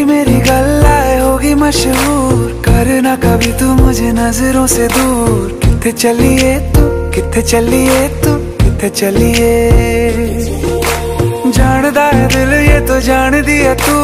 तेरी मेरी गल्लाए होगी मशहूर। करना कभी तू मुझे नज़रों से दूर। कितने चलिए तू कितने चलिए तू कितने चलिए? जानदा है दिल ये तो जान दिया तू।